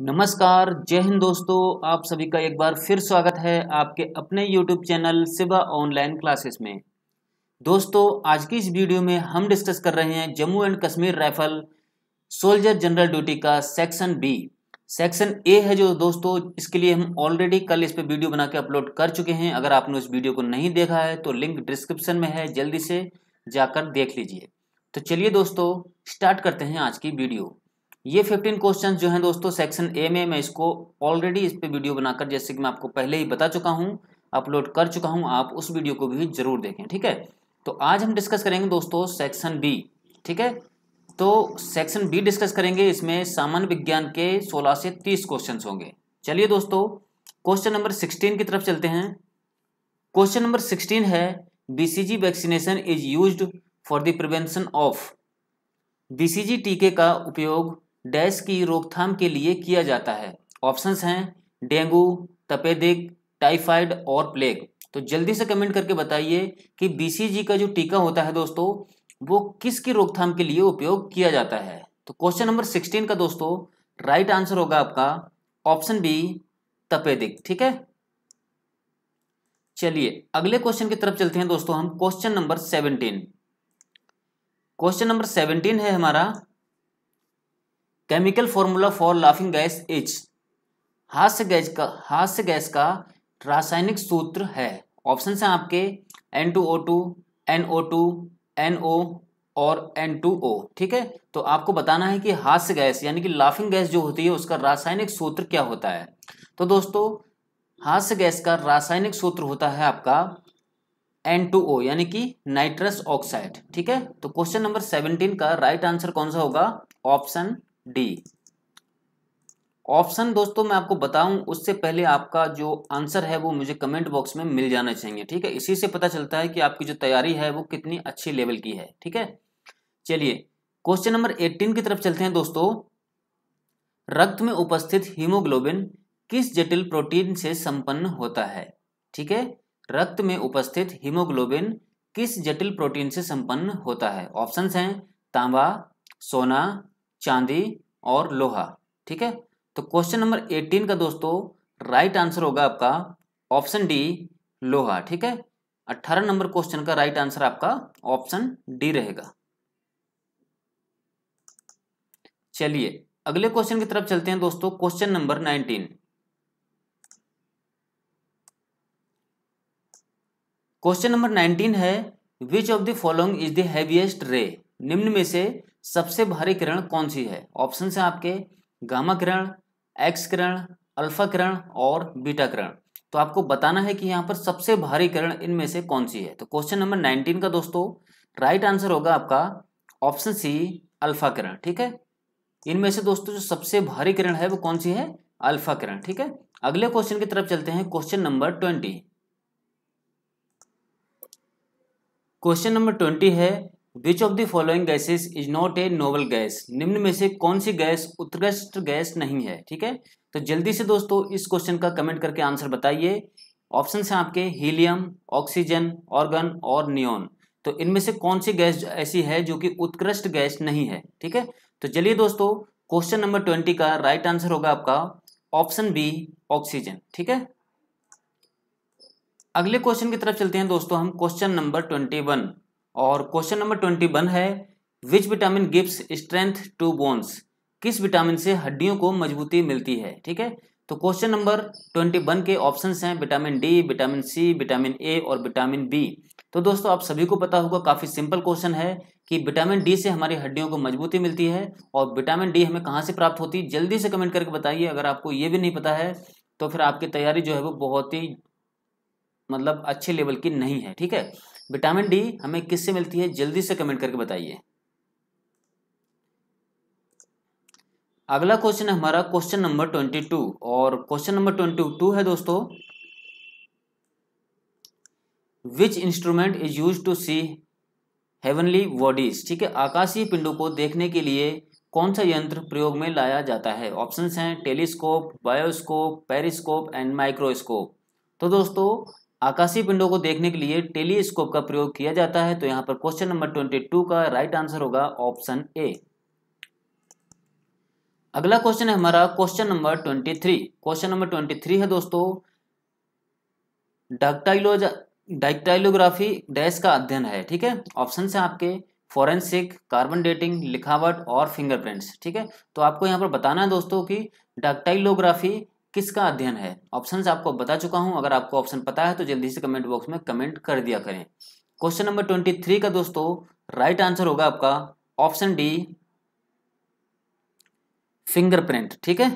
नमस्कार, जय हिंद दोस्तों, आप सभी का एक बार फिर स्वागत है आपके अपने YouTube चैनल सिवा ऑनलाइन क्लासेस में। दोस्तों, आज की इस वीडियो में हम डिस्कस कर रहे हैं Jammu and Kashmir rifle soldier general duty का सेक्शन बी सेक्शन ए है जो दोस्तों, इसके लिए हम ऑलरेडी कल इस पर वीडियो बना के अपलोड कर चुके हैं। अगर आपने उस वीडियो को नहीं देखा है तो लिंक डिस्क्रिप्शन में है, जल्दी से जाकर देख लीजिए। तो चलिए दोस्तों स्टार्ट करते हैं आज की वीडियो ये 15 क्वेश्चन जो हैं दोस्तों सेक्शन ए में मैं इसको ऑलरेडी इस पे वीडियो बनाकर, जैसे कि मैं आपको पहले ही बता चुका हूँ अपलोड कर चुका हूँ, आप उस वीडियो को भी ज़रूर देखें, ठीक है? तो आज हम डिस्कस करेंगे दोस्तों सेक्शन बी ठीक है? तो सेक्शन बी डिस्कस करेंगे, इसमें सामान्य विज्ञान के 16 से 30 क्वेश्चन होंगे। चलिए दोस्तों क्वेश्चन नंबर 16 की तरफ़ चलते हैं। क्वेश्चन नंबर 16 है BCG vaccination is used for the prevention of BCG टीके का उपयोग डैश की रोकथाम के लिए किया जाता है। ऑप्शंस हैं, डेंगू, तपेदिक, टाइफाइड और प्लेग। तो जल्दी से कमेंट करके बताइए कि बीसीजी का जो टीका होता है दोस्तों, वो किसकी रोकथाम के लिए उपयोग किया जाता है? तो क्वेश्चन नंबर सिक्सटीन का दोस्तों, राइट आंसर होगा आपका ऑप्शन बी, तपेदिक। ठीक है? चलिए, अगले क्वेश्चन की तरफ़ चलते हैं दोस्तों हम, question number seventeen. Question number seventeen है हमारा chemical formula for laughing gas is हास्य गैस का हास्य गैस का रासायनिक सूत्र है। ऑप्शन है आपके N two O two N O two N O और एन टू ओ ठीक है? तो आपको बताना है कि हास्य गैस यानी कि लाफिंग गैस जो होती है, उसका रासायनिक सूत्र क्या होता है? तो दोस्तों हास्य गैस का रासायनिक सूत्र होता है आपका एन टू ओ यानी कि नाइट्रस ऑक्साइड ठीक है? तो क्वेश्चन नंबर सेवनटीन का राइट आंसर कौन सा होगा? Option D. ऑप्शन दोस्तों मैं आपको बताऊँ, उससे पहले आपका जो आंसर है वो मुझे कमेंट बॉक्स में मिल जाना चाहिए, ठीक है? इसी से पता चलता है कि आपकी जो तैयारी है वो कितनी अच्छी लेवल की है, ठीक है? चलिए, क्वेश्चन नंबर 18 की तरफ़ चलते हैं दोस्तों। रक्त में उपस्थित हीमोग्लोबिन किस जटिल प्रोटीन से संपन्न होता है, ठीक है? रक्त में उपस्थित हीमोग्लोबिन किस जटिल प्रोटीन से संपन्न होता है? ऑप्शंस हैं, तांबा, सोना चांदी और लोहा, ठीक है? तो क्वेश्चन नंबर 18 का दोस्तों राइट आंसर होगा आपका ऑप्शन डी लोहा, ठीक है? 18 नंबर क्वेश्चन का राइट आंसर आपका ऑप्शन डी रहेगा। चलिए, अगले क्वेश्चन की तरफ़ चलते हैं दोस्तों क्वेश्चन नंबर 19 क्वेश्चन नंबर 19 है which of the following is the heaviest ray निम्न में से सबसे भारी किरण कौन सी है? ऑप्शन है आपके गामा किरण, एक्स किरण, अल्फ़ा किरण और बीटा किरण। तो आपको बताना है कि यहाँ पर सबसे भारी किरण इनमें से कौन सी है? तो क्वेश्चन नंबर नाइनटीन का दोस्तों, राइट आंसर होगा आपका ऑप्शन सी, अल्फ़ा किरण, ठीक है? इनमें से दोस्तों जो सबसे भारी किरण है वो कौन सी है? अल्फ़ा किरण, ठीक है? अगले क्वेश्चन की तरफ़ चलते हैं, question number twenty. Question number twenty है which of the following gases is not a noble gas निम्न में से कौन सी गैस उत्कृष्ट गैस नहीं है? ठीक है? तो जल्दी से दोस्तों, इस क्वेश्चन का कमेंट करके आंसर बताइए। ऑप्शन है आपके हीलियम ऑक्सीजन ऑर्गन और नियोन तो इनमें से कौन सी गैस ऐसी है जो कि उत्कृष्ट गैस नहीं है? ठीक है? तो चलिए दोस्तों क्वेश्चन नंबर ट्वेंटी का राइट आंसर होगा आपका। ऑप्शन बी ऑक्सीजन ठीक है? अगले क्वेश्चन की तरफ़ चलते हैं दोस्तों हम क्वेश्चन नंबर ट्वेंटी वन और क्वेश्चन नंबर ट्वेंटी वन है which vitamin gives strength to bones किस विटामिन से हड्डियों को मजबूती मिलती है? ठीक है? तो क्वेश्चन नंबर ट्वेंटी वन के ऑप्शन हैं vitamin D vitamin C vitamin A और विटामिन बी तो दोस्तों, आप सभी को पता होगा, काफ़ी सिंपल क्वेश्चन है कि विटामिन डी से हमारी हड्डियों को मजबूती मिलती है और विटामिन डी हमें कहाँ से प्राप्त होती है? जल्दी से कमेंट करके बताइए, अगर आपको ये भी नहीं पता है तो फिर आपकी तैयारी जो है वो बहुत ही मतलब अच्छे लेवल की नहीं है, ठीक है? विटामिन डी हमें किससे मिलती है? जल्दी से कमेंट करके बताइए। अगला क्वेश्चन है हमारा, क्वेश्चन नंबर ट्वेंटी टू। और क्वेश्चन नंबर ट्वेंटी टू है दोस्तों which instrument is use to see heavenly bodies ठीक है, आकाशीय पिंडों को देखने के लिए कौन सा यंत्र प्रयोग में लाया जाता है? ऑप्शंस हैं telescope, bioscope, periscope and microscope. तो दोस्तों आकाशीय पिंडों को देखने के लिए टेलीस्कोप का प्रयोग किया जाता है तो यहाँ पर क्वेश्चन नंबर ट्वेंटी टू का राइट आंसर होगा ऑप्शन ए। अगला क्वेश्चन है हमारा question number twenty three. Question number twenty three है दोस्तों, डाक्टाइलोज डाइक्टाइलोग्राफी डैश का अध्ययन है, ठीक है? ऑप्शन है आपके, फॉरेंसिक, कार्बन डेटिंग, लिखावट और फिंगरप्रिंट्स, ठीक है? तो आपको यहाँ पर बताना है दोस्तों कि डाक्टाइलोग्राफी किसका अध्ययन है? ऑप्शन आपको बता चुका हूँ। अगर आपको ऑप्शन पता है तो जल्दी से कमेंट बॉक्स में कमेंट कर दिया करें। क्वेश्चन नंबर ट्वेंटी थ्री का दोस्तों राइट आंसर होगा आपका ऑप्शन डी फिंगरप्रिंट ठीक है?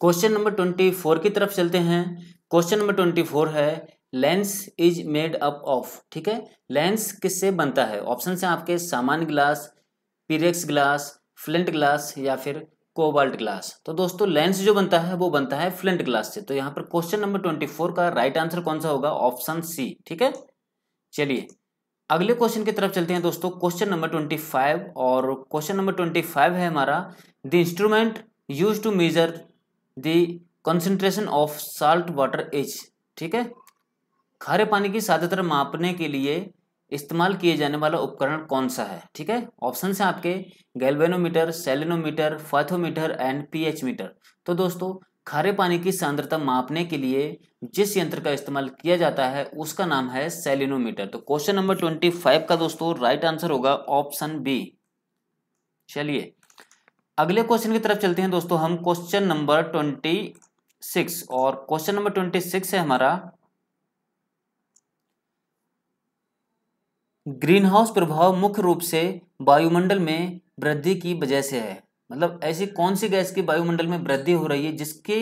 क्वेश्चन नंबर ट्वेंटी फोर की तरफ़ चलते हैं। क्वेश्चन नंबर ट्वेंटी फोर है lens is made up of ठीक है? लेंस किससे बनता है? ऑप्शन है आपके, सामान्य glass Pyrex glass flint glass या फिर कोबाल्ट ग्लास। तो दोस्तों, लेंस जो बनता है, वो बनता है फ्लिंट ग्लास से। तो यहाँ पर क्वेश्चन नंबर ट्वेंटी फोर का राइट आंसर कौन सा होगा? ऑप्शन सी, ठीक है? चलिए, अगले क्वेश्चन की तरफ़ चलते हैं दोस्तों। क्वेश्चन नंबर ट्वेंटी फाइव और क्वेश्चन नंबर ट्वेंटी फाइव है हमारा, the instrument use to measure the concentration of salt water as ठीक है? खारे पानी की साधारण मापने के लिए इस्तेमाल किए जाने वाला उपकरण कौन सा है? ठीक है? ऑप्शन है आपके galvanometer salinometer fathometer and pH meter तो दोस्तों, खारे पानी की सांद्रता मापने के लिए जिस यंत्र का इस्तेमाल किया जाता है, उसका नाम है सेलिनोमीटर तो क्वेश्चन नंबर ट्वेंटी फाइव का दोस्तों राइट आंसर होगा ऑप्शन बी चलिए, अगले क्वेश्चन की तरफ़ चलते हैं दोस्तों, हम क्वेश्चन नंबर ट्वेंटी सिक्स और क्वेश्चन नंबर ट्वेंटी सिक्स है हमारा ग्रीन हाउस प्रभाव मुख्य रूप से वायुमंडल में वृद्धि की वजह से है। मतलब ऐसी कौन सी गैस की वायुमंडल में वृद्धि हो रही है जिसके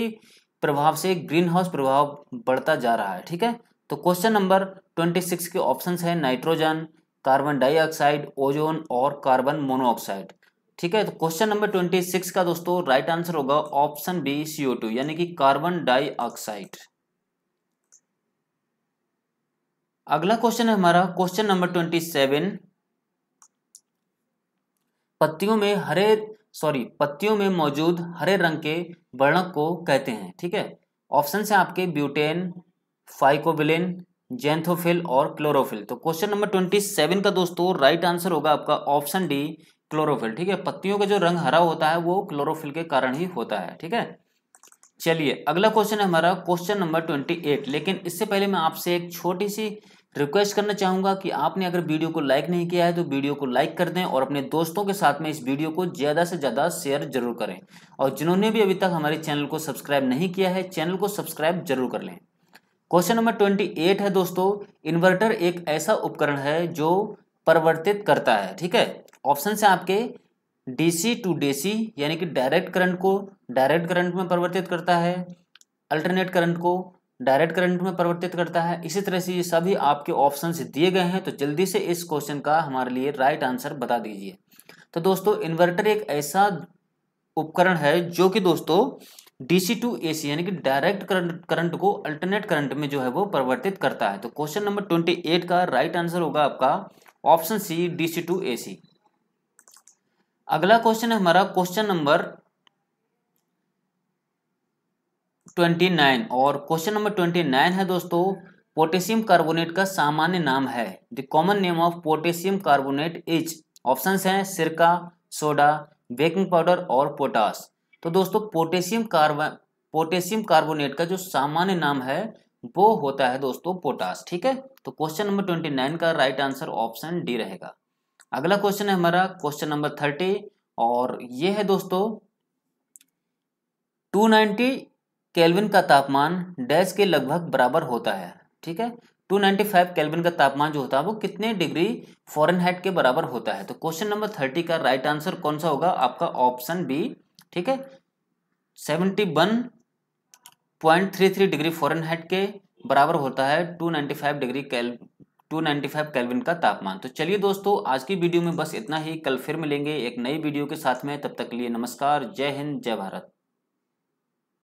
प्रभाव से ग्रीन हाउस प्रभाव बढ़ता जा रहा है, ठीक है? तो क्वेश्चन नंबर ट्वेंटी सिक्स के ऑप्शन है नाइट्रोजन, कार्बन डाइऑक्साइड, ओजोन और कार्बन मोनोऑक्साइड, ठीक है? तो क्वेश्चन नंबर ट्वेंटी सिक्स का दोस्तों राइट आंसर होगा ऑप्शन बी सीओ टू, यानी कि कार्बन डाइऑक्साइड। अगला क्वेश्चन है हमारा क्वेश्चन नंबर ट्वेंटी सेवन पत्तियों में हरे सॉरी पत्तियों में मौजूद हरे रंग के वर्णक को कहते हैं, ठीक है? ऑप्शन है आपके ब्यूटेन फाइकोबिलिन जेंथोफिल और क्लोरोफिल तो क्वेश्चन नंबर ट्वेंटी सेवन का दोस्तों राइट आंसर होगा आपका ऑप्शन डी क्लोरोफिल ठीक है? पत्तियों का जो रंग हरा होता है वो क्लोरोफिल के कारण ही होता है, ठीक है? चलिए, अगला क्वेश्चन है हमारा क्वेश्चन नंबर ट्वेंटी एट लेकिन इससे पहले मैं आपसे एक छोटी सी रिक्वेस्ट करना चाहूँगा कि आपने अगर वीडियो को लाइक नहीं किया है तो वीडियो को लाइक कर दें और अपने दोस्तों के साथ में इस वीडियो को ज़्यादा से ज़्यादा शेयर ज़रूर करें। और जिन्होंने भी अभी तक हमारे चैनल को सब्सक्राइब नहीं किया है, चैनल को सब्सक्राइब ज़रूर कर लें। क्वेश्चन नंबर ट्वेंटी एट है दोस्तों, इन्वर्टर एक ऐसा उपकरण है जो परिवर्तित करता है, ठीक है? ऑप्शन है आपके डीसी टू डीसी, यानी कि डायरेक्ट करंट को, डायरेक्ट करंट में परिवर्तित करता है, अल्टरनेट करंट को डायरेक्ट करंट में परिवर्तित करता है। इसी तरह से ये सभी आपके ऑप्शन दिए गए हैं तो जल्दी से इस क्वेश्चन का हमारे लिए राइट आंसर बता दीजिए। तो दोस्तों, इन्वर्टर एक ऐसा उपकरण है जो कि दोस्तों, डीसी टू एसी यानी कि डायरेक्ट करंट करंट को अल्टरनेट करंट में जो है वो परिवर्तित करता है। तो क्वेश्चन नंबर ट्वेंटी एट का राइट आंसर होगा आपका option C, DC to AC. अगला क्वेश्चन है हमारा क्वेश्चन नंबर ट्वेंटी नाइन और क्वेश्चन नंबर ट्वेंटी नाइन है दोस्तों पोटेशियम कार्बोनेट का सामान्य नाम है। The common name of potassium carbonate is option हैं सिरका, सोडा बेकिंग पाउडर और पोटास तो दोस्तों पोटेशियम कार्बन पोटेशियम कार्बोनेट का जो सामान्य नाम है, वो होता है दोस्तों पोटास ठीक है? तो क्वेश्चन नंबर ट्वेंटी नाइन का राइट आंसर ऑप्शन डी रहेगा। अगला क्वेश्चन है हमारा क्वेश्चन नंबर थर्टी और ये है दोस्तों टू नाइनटी केल्विन का तापमान डैश के लगभग बराबर होता है, ठीक है? 295 केल्विन का तापमान जो होता है, वो कितने डिग्री फॉरेनहाइट के बराबर होता है? तो क्वेश्चन नंबर थर्टी का राइट आंसर कौन सा होगा? आपका ऑप्शन बी ठीक है? Seventy one point three three degree Fahrenheit के बराबर होता है 295 डिग्री कैल 295 केल्विन का तापमान। तो चलिए दोस्तों, आज की वीडियो में बस इतना ही। कल फिर मिलेंगे एक नई वीडियो के साथ में। तब तक लिए नमस्कार। जय हिंद, जय भारत।